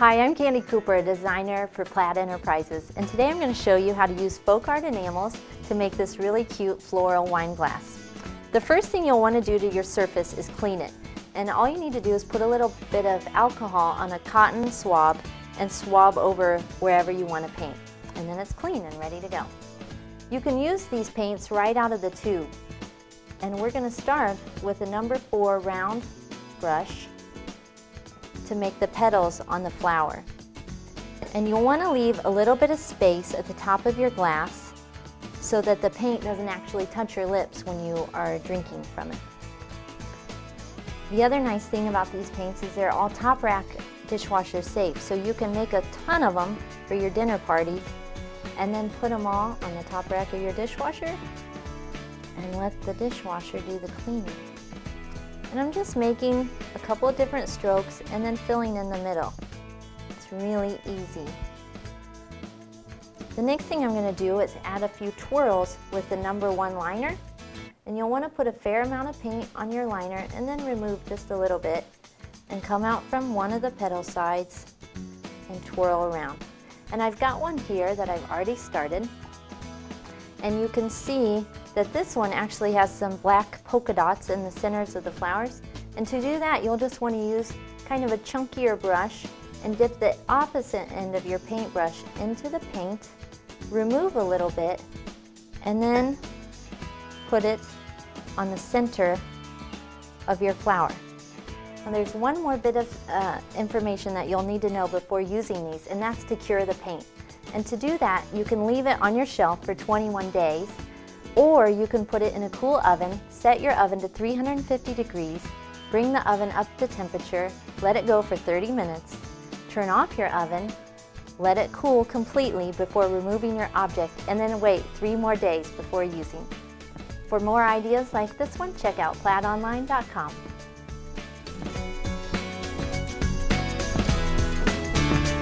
Hi, I'm Candie Cooper, a designer for Plaid Enterprises, and today I'm going to show you how to use FolkArt enamels to make this really cute floral wine glass. The first thing you'll want to do to your surface is clean it, and all you need to do is put a little bit of alcohol on a cotton swab and swab over wherever you want to paint, and then it's clean and ready to go. You can use these paints right out of the tube, and we're going to start with a number four round brush to make the petals on the flower. And you'll want to leave a little bit of space at the top of your glass so that the paint doesn't actually touch your lips when you are drinking from it. The other nice thing about these paints is they're all top rack dishwasher safe, so you can make a ton of them for your dinner party and then put them all on the top rack of your dishwasher and let the dishwasher do the cleaning. And I'm just making couple of different strokes and then filling in the middle. It's really easy. The next thing I'm going to do is add a few twirls with the number one liner. And you'll want to put a fair amount of paint on your liner and then remove just a little bit and come out from one of the petal sides and twirl around. And I've got one here that I've already started. And you can see that this one actually has some black polka dots in the centers of the flowers. And to do that, you'll just want to use kind of a chunkier brush and dip the opposite end of your paintbrush into the paint, remove a little bit, and then put it on the center of your flower. And there's one more bit of uh, information that you'll need to know before using these, and that's to cure the paint. And to do that, you can leave it on your shelf for 21 days, or you can put it in a cool oven, set your oven to 350 degrees, bring the oven up to temperature, let it go for 30 minutes, turn off your oven, let it cool completely before removing your object, and then wait three more days before using. For more ideas like this one, check out plaidonline.com.